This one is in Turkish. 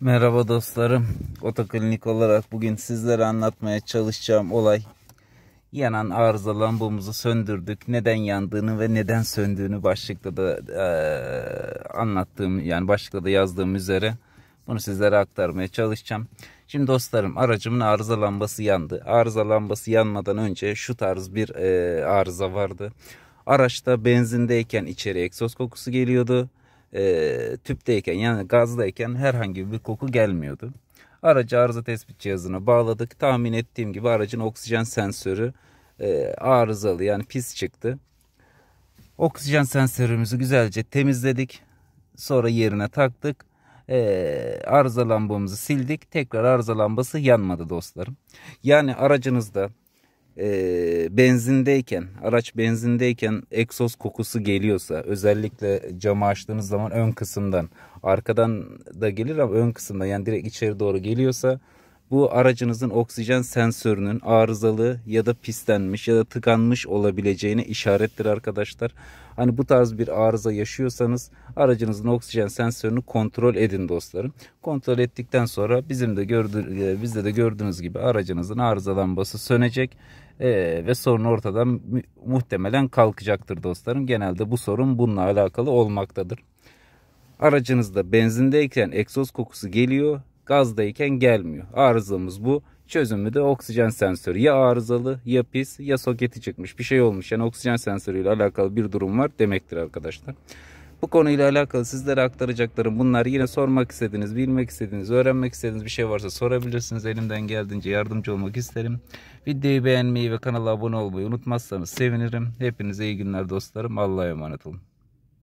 Merhaba dostlarım. Otoklinik olarak bugün sizlere anlatmaya çalışacağım olay yanan arıza lambamızı söndürdük. Neden yandığını ve neden söndüğünü başlıkta da e, anlattığım yani başlıkta da yazdığım üzere bunu sizlere aktarmaya çalışacağım. Şimdi dostlarım aracımın arıza lambası yandı. Arıza lambası yanmadan önce şu tarz bir e, arıza vardı. Araçta benzindeyken içeri egzoz kokusu geliyordu e, tüpteyken yani gazdayken herhangi bir koku gelmiyordu. Aracı arıza tespit cihazına bağladık. Tahmin ettiğim gibi aracın oksijen sensörü e, arızalı yani pis çıktı. Oksijen sensörümüzü güzelce temizledik. Sonra yerine taktık. E, arıza lambamızı sildik. Tekrar arıza lambası yanmadı dostlarım. Yani aracınızda e, benzindeyken, araç benzindeyken egzoz kokusu geliyorsa, özellikle camı açtığınız zaman ön kısımdan, arkadan da gelir ama ön kısımda yani direkt içeri doğru geliyorsa bu aracınızın oksijen sensörünün arızalı ya da pislenmiş ya da tıkanmış olabileceğine işarettir arkadaşlar. Hani bu tarz bir arıza yaşıyorsanız aracınızın oksijen sensörünü kontrol edin dostlarım. Kontrol ettikten sonra bizim de gördü, e, bizde de gördüğünüz gibi aracınızın arıza lambası sönecek e, ve sorun ortadan muhtemelen kalkacaktır dostlarım. Genelde bu sorun bununla alakalı olmaktadır. Aracınızda benzindeyken egzoz kokusu geliyor gazdayken gelmiyor. Arızamız bu. Çözümü de oksijen sensörü. Ya arızalı ya pis ya soketi çıkmış. Bir şey olmuş. Yani oksijen sensörüyle alakalı bir durum var demektir arkadaşlar. Bu konuyla alakalı sizlere aktaracaklarım bunlar. Yine sormak istediğiniz, bilmek istediğiniz, öğrenmek istediğiniz bir şey varsa sorabilirsiniz. Elimden geldiğince yardımcı olmak isterim. Videoyu beğenmeyi ve kanala abone olmayı unutmazsanız sevinirim. Hepinize iyi günler dostlarım. Allah'a emanet olun.